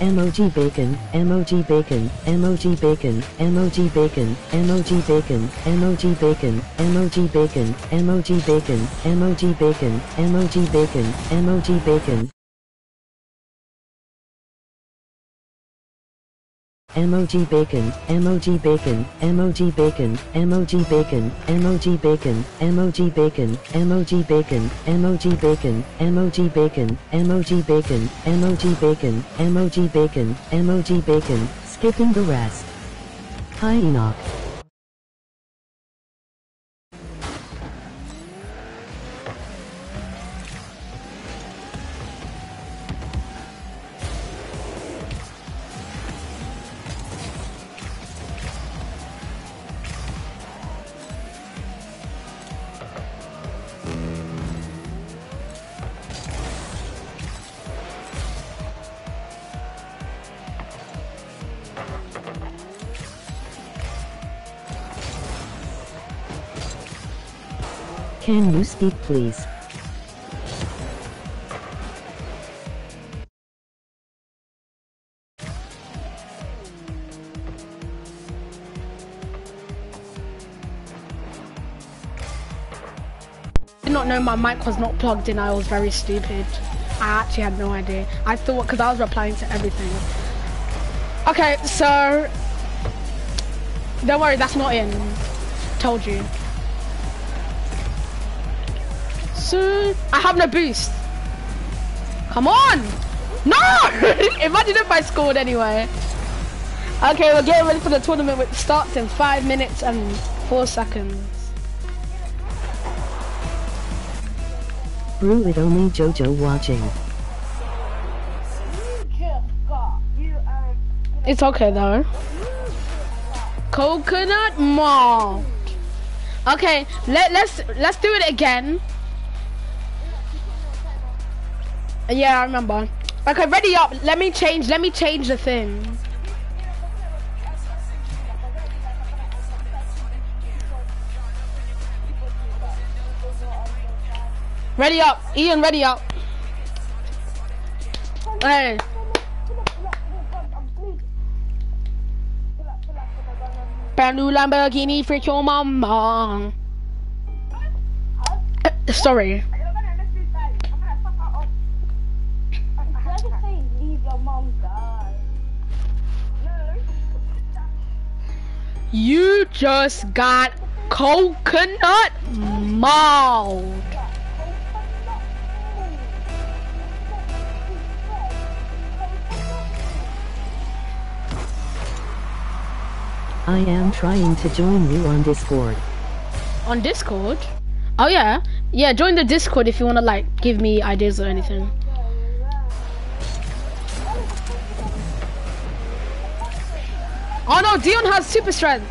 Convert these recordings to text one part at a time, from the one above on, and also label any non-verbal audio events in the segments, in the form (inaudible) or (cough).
emoji bacon, emoji bacon, emoji bacon, emoji bacon, emoji bacon, emoji bacon, emoji bacon, emoji bacon, emoji bacon, emoji bacon, emoji bacon. bacon, emoji bacon, emoji bacon, emoji bacon, emoji bacon, emoji bacon, emoji bacon, emoji bacon, emoji bacon, emoji bacon, emoji bacon, emoji bacon, emoji bacon, skipping the rest. Hi Enoch. Can you speak please? did not know my mic was not plugged in. I was very stupid. I actually had no idea. I thought because I was replying to everything. Okay, so don't worry, that's not in. Told you. So I have no boost. Come on! No! (laughs) Imagine if I scored anyway. Okay, we're getting ready for the tournament which starts in five minutes and four seconds. Brew it only Jojo watching. It's okay though. Coconut malt. Okay, let let's let's do it again. Yeah, I remember. Okay, ready up. Let me change. Let me change the thing. Ready up, Ian. Ready up. Hey. Brand new Lamborghini for your mama. Sorry. You just got coconut malt. I am trying to join you on Discord. On Discord? Oh yeah. Yeah, join the Discord if you wanna like give me ideas or anything. Oh no, Dion has super strength.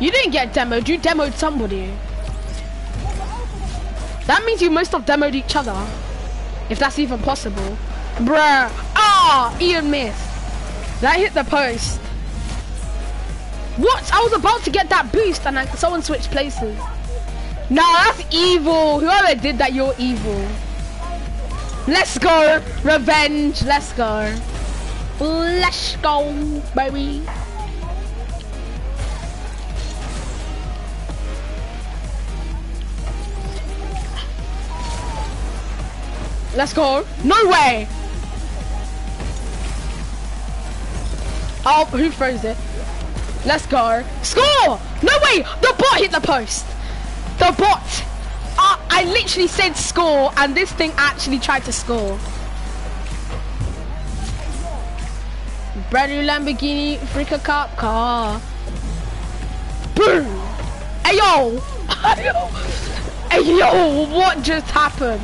You didn't get demoed, you demoed somebody. That means you must have demoed each other. If that's even possible. Bruh. Ah, Ian missed. That hit the post. What? I was about to get that boost and like, someone switched places. Nah, that's evil. Whoever did that, you're evil. Let's go. Revenge. Let's go. Let's go, baby. Let's go. No way. Oh, who froze it? Let's go. Score! No way! The bot hit the post. The bot. I literally said score, and this thing actually tried to score. Brand new Lamborghini Freaka Cup car. Boom! Hey yo! (laughs) hey yo! What just happened?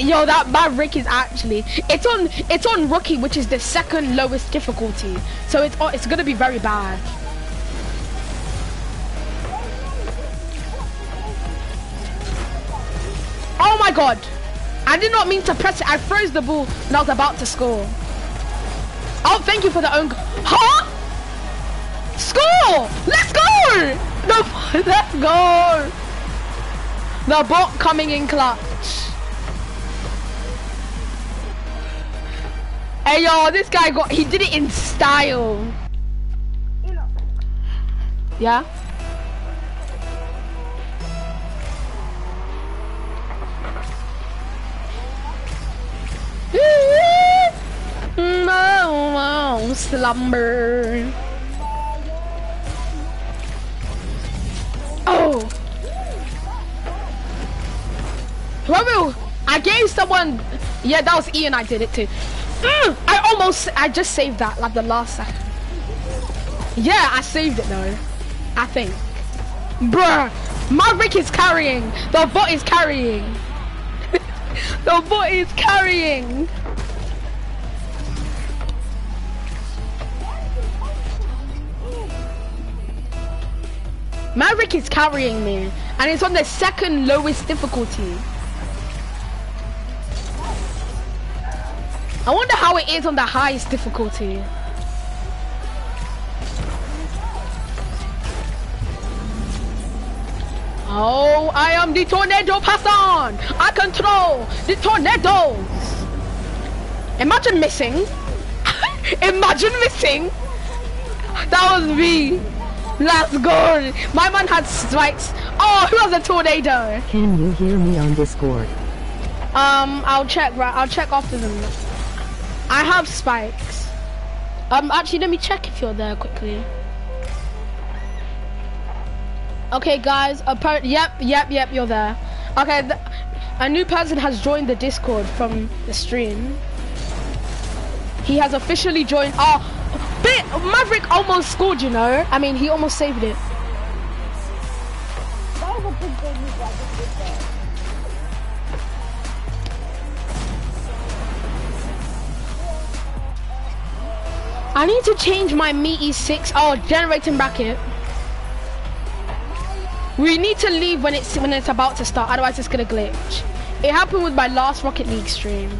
Yo, that bad Rick is actually it's on it's on rookie, which is the second lowest difficulty. So it's oh, it's gonna be very bad. My god! I did not mean to press it. I froze the ball and I was about to score. Oh, thank you for the own. goal. Huh? Score! Let's go! The (laughs) let's go. The bot coming in clutch. Hey yo, this guy got he did it in style. Yeah. No, slumber. Oh. Whoever I gave someone. Yeah, that was Ian. I did it too. Mm, I almost. I just saved that like the last second. Yeah, I saved it though. I think. Bruh, Maverick is carrying. The bot is carrying. (laughs) the bot is carrying. Maverick is carrying me, and it's on the second lowest difficulty. I wonder how it is on the highest difficulty. Oh, I am the tornado person. I control the tornadoes. Imagine missing. (laughs) Imagine missing. That was me. Let's go. My man had spikes. Oh, who has a tornado? Can you hear me on Discord? Um, I'll check. Right, I'll check after them. I have spikes. Um, actually, let me check if you're there quickly. Okay, guys. Appar yep, yep, yep. You're there. Okay, th a new person has joined the Discord from the stream. He has officially joined. Oh, bit Maverick almost scored. You know. I mean, he almost saved it. That was a big game you guys did there. I need to change my meaty six. Oh, generating bracket. We need to leave when it's when it's about to start, otherwise it's gonna glitch. It happened with my last Rocket League stream.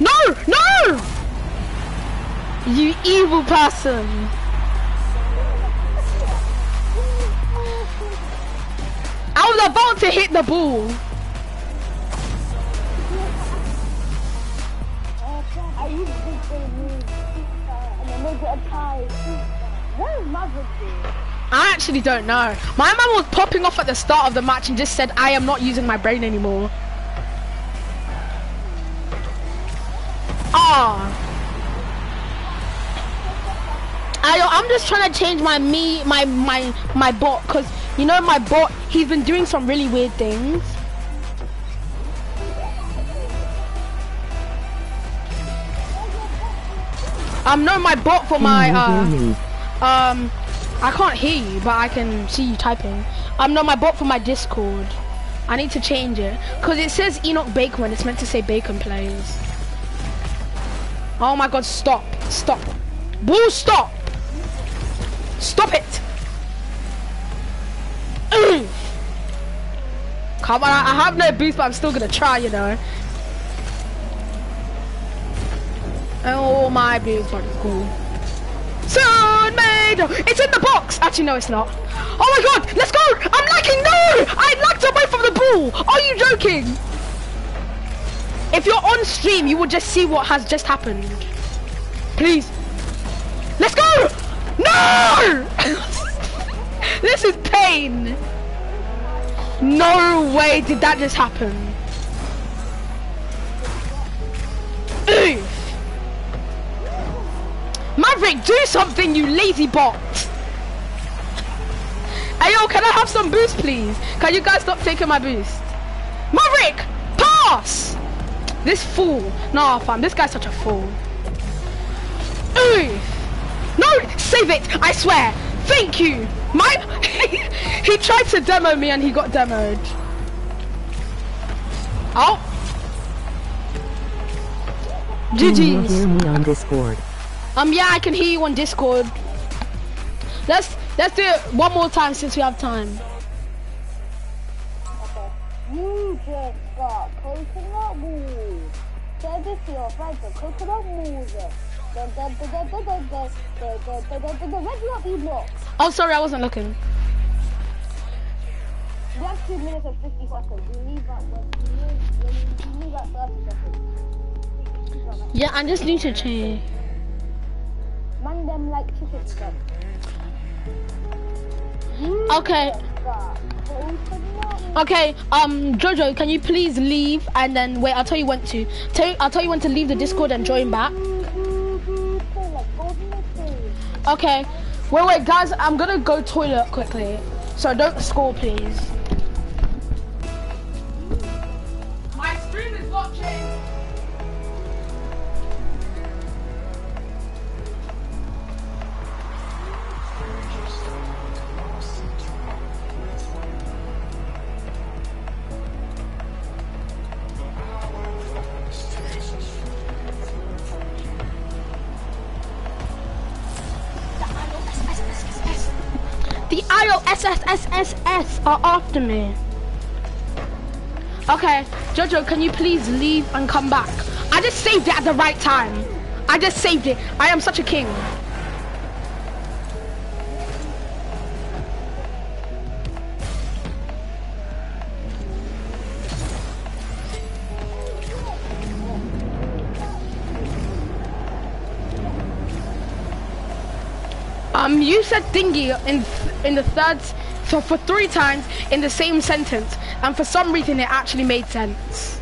No! No! You evil person! I was about to hit the ball. I actually don't know. My man was popping off at the start of the match and just said, I am not using my brain anymore. I, I'm just trying to change my me, my, my, my bot, because, you know, my bot, he's been doing some really weird things. Um, no, my bot for my, uh... Um, I can't hear you, but I can see you typing. Um, no, my bot for my Discord. I need to change it because it says Enoch Bacon it's meant to say Bacon plays. Oh my God! Stop! Stop! Bull! Stop! Stop it! (clears throat) Come on! I have no boost, but I'm still gonna try. You know. Oh my boost, what is cool. Sun made. It's in the box. Actually, no, it's not. Oh my god, let's go. I'm lagging. No, I lagged away from the ball. Are you joking? If you're on stream, you will just see what has just happened. Please. Let's go. No. (laughs) this is pain. No way did that just happen. Oof. Maverick, do something, you lazy bot! Hey yo, can I have some boost, please? Can you guys stop taking my boost? Maverick, pass! This fool. Nah, fam, this guy's such a fool. Ooh. No, save it, I swear. Thank you. My, (laughs) he tried to demo me and he got demoed. Oh. Can you GG's. hear me on Discord? Um, yeah, I can hear you on Discord. Let's let's do it one more time since we have time. Okay got coconut mousse. Your coconut mousse. Oh, sorry, I wasn't looking. We have two minutes and 50 seconds. We need that, we need, that Yeah, I just need to change. Man, them like chicken. Okay, okay. Um, Jojo, can you please leave and then wait? I'll tell you when to. Tell I'll tell you when to leave the Discord and join back. Okay. Wait, wait, guys. I'm gonna go toilet quickly. So don't score, please. The IOSSSSS are after me. Okay, Jojo, can you please leave and come back? I just saved it at the right time. I just saved it. I am such a king. Um, you said dingy in in the third, so for three times in the same sentence, and for some reason it actually made sense.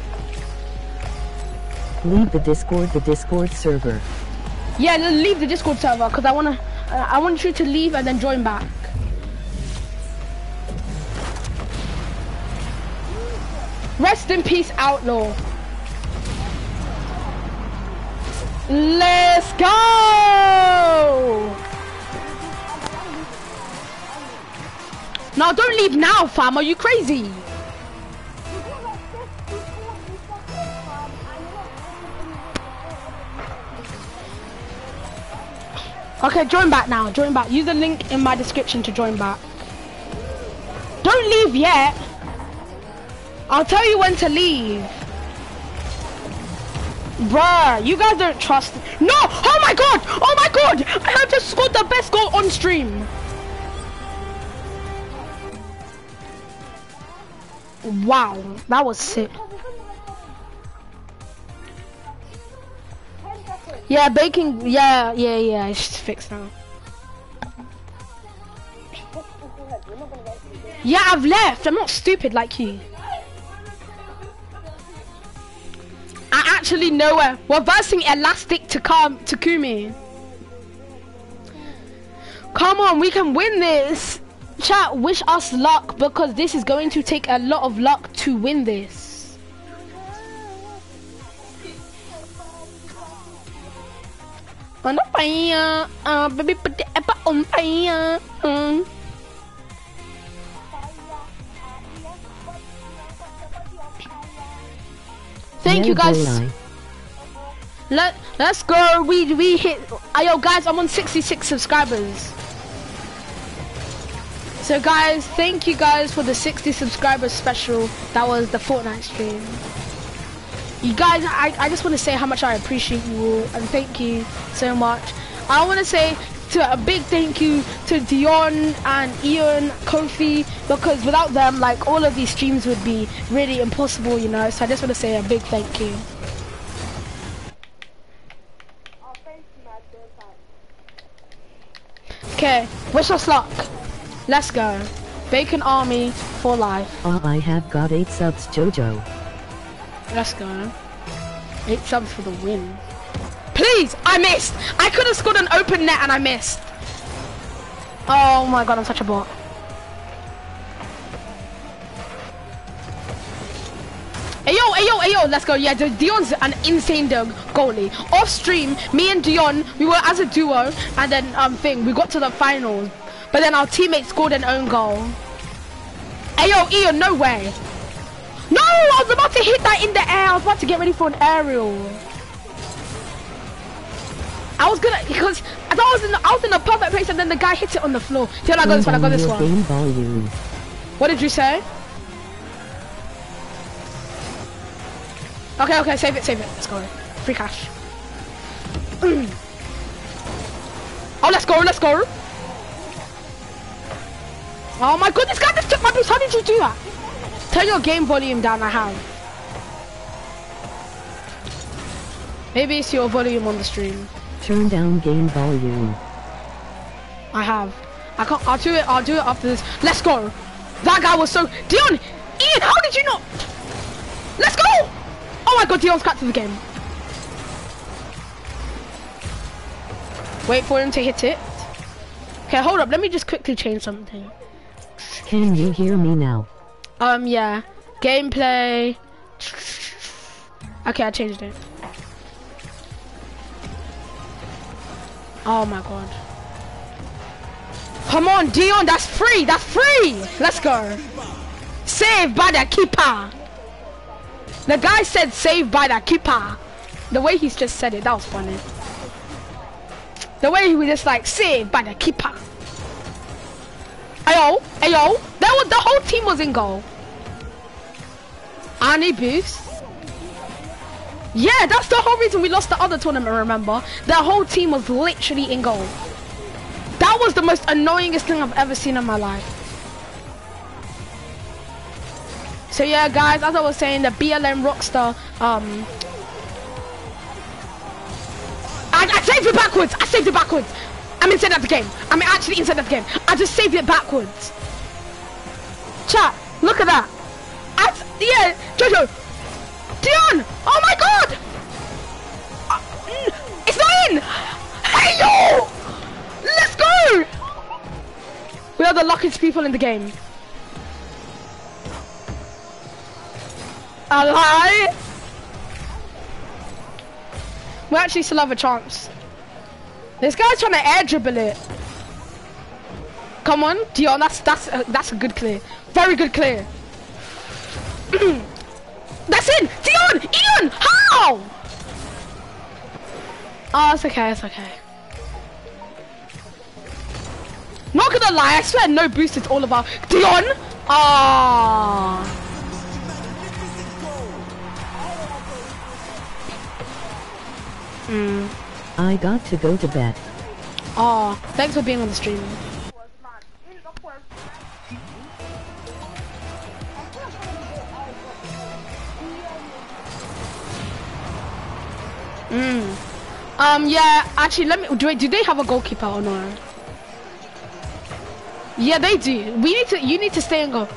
Leave the Discord, the Discord server. Yeah, leave the Discord server because I wanna, uh, I want you to leave and then join back. Rest in peace, outlaw. Let's go! No, don't leave now, fam. Are you crazy? Okay, join back now. Join back. Use the link in my description to join back. Don't leave yet. I'll tell you when to leave. Bruh, you guys don't trust. No! Oh my god! Oh my god! I have just scored the best goal on stream. Wow, that was sick. Yeah, baking. Yeah, yeah, yeah. It's fixed now. Yeah, I've left. I'm not stupid like you. I actually know where. We're versing Elastic to come to Kumi. Come on, we can win this. Chat, wish us luck because this is going to take a lot of luck to win this. On the fire, uh, baby, put the apple on fire. Mm. Thank you guys. Let let's go. We we hit. Uh, yo guys, I'm on 66 subscribers. So guys, thank you guys for the 60 subscribers special. That was the Fortnite stream. You guys, I, I just want to say how much I appreciate you all and thank you so much. I want to say to a big thank you to Dion and Ian, Kofi, because without them, like all of these streams would be really impossible, you know. So I just want to say a big thank you. Okay, wish us luck. Let's go. Bacon Army for life. Ah, I have got 8 subs, Jojo. Let's go. Eight subs for the win. Please! I missed! I could have scored an open net and I missed. Oh my god, I'm such a bot. Hey yo, hey yo, hey yo, let's go. Yeah, Dion's an insane dog goalie. Off stream, me and Dion, we were as a duo, and then um thing, we got to the finals. But then our teammate scored an own goal. Hey yo, Ian, no way. No, I was about to hit that in the air. I was about to get ready for an aerial. I was gonna because I thought I was in the, I was in a perfect place and then the guy hit it on the floor. Till I got this one, I got this one. What did you say? Okay, okay, save it, save it. Let's go. Free cash. (clears throat) Oh, let's go, let's go. Oh my god, this guy just took my boost. How did you do that? Turn your game volume down, I have. Maybe it's your volume on the stream. Turn down game volume. I have. I can't, I'll do it, I'll do it after this. Let's go. That guy was so, Dion, Ian, how did you not? Let's go. Oh my god, Dion's cracked to the game. Wait for him to hit it. Okay, hold up, let me just quickly change something. Can you hear me now? Um, yeah. Gameplay. Okay, I changed it. Oh my god. Come on, Dion, that's free, that's free! Let's go. Saved by the keeper. The guy said saved by the keeper. The way he's just said it, that was funny. The way he was just like, saved by the keeper. Ayo, ayo, that was, the whole team was in goal. Any boost? Yeah, that's the whole reason we lost the other tournament, remember? The whole team was literally in goal. That was the most annoyingest thing I've ever seen in my life. So yeah, guys, as I was saying, the BLM Rockstar, um... I, I saved it backwards! I saved it backwards! I'm inside of the game. I'm actually inside of the game. I just saved it backwards. Chat, look at that. I, yeah, Jojo. Dion! Oh my god! Uh, mm, it's not in! Hey yo! Let's go! We are the luckiest people in the game. A lie? We actually still have a chance. This guy's trying to air dribble it. Come on, Dion, that's that's uh, that's a good clear. Very good clear. (clears throat) that's in! Dion! Ian! How? Oh, it's okay, it's okay. Not gonna lie, I swear no boost is all about Dion! Ah. Mm. I got to go to bed. Oh, thanks for being on the stream. Mm. Um, yeah, actually, let me, do, do they have a goalkeeper or no? Yeah, they do. We need to, you need to stay and go.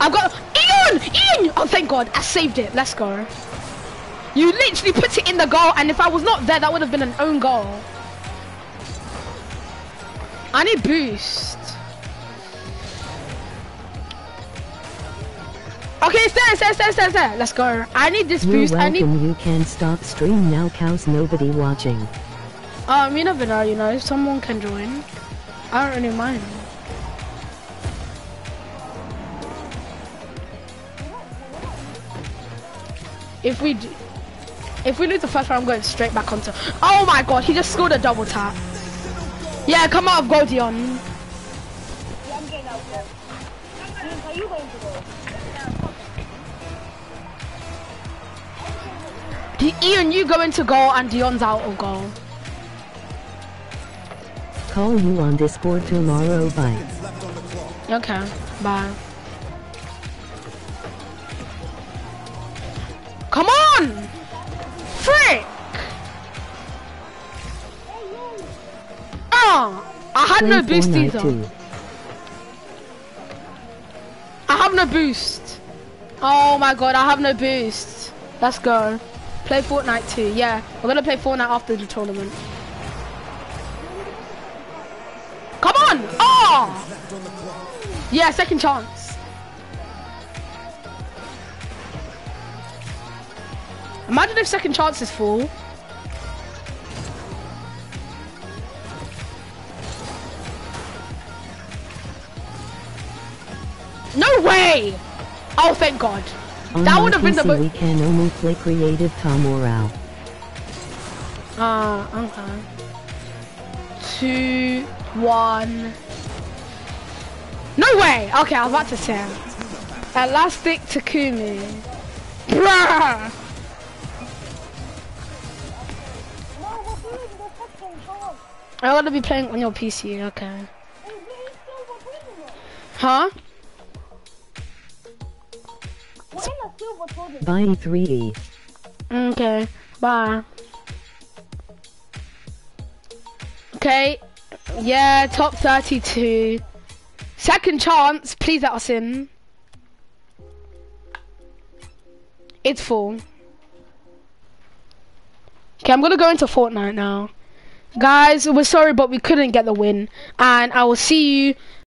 I've got, Ian! Ian! Oh, thank God, I saved it. Let's go. You literally put it in the goal, and if I was not there, that would have been an own goal. I need boost. Okay, stay, stay, stay, stay, stay. Let's go. I need this You're boost. I need. You can stop stream now, cause nobody watching. Um, you never know. You know, someone can join. I don't really mind. If we do, if we lose the first round, I'm going straight back onto. Oh my god, he just scored a double tap. Yeah, come out of goal, Dion. Yeah, I'm getting out there. Ian, are you going to go? Di- Ian, you go into goal and Dion's out of goal. Call you on Discord tomorrow. Bye. Okay, bye. Had no boost either. too. I have no boost. Oh my god, I have no boost. Let's go. Play Fortnite too. Yeah, we're gonna play Fortnite after the tournament. Come on! Oh! Yeah, second chance. Imagine if second chance is thank God. On That would have been the PC, mo- we can only play creative tomorrow. Uh, okay. Two, one. No way! Okay, I was about to say. Elastic Takumi. Bruh! No, we're doing the second chance. I want to be playing on your PC. Okay. Hey, we're silver tournament. Huh? Silver tournament. Bye 3E. Okay. Bye. Okay. Yeah, top 32. Second chance. Please let us in. It's full. Okay, I'm gonna go into Fortnite now. Guys, we're sorry, but we couldn't get the win. And I will see you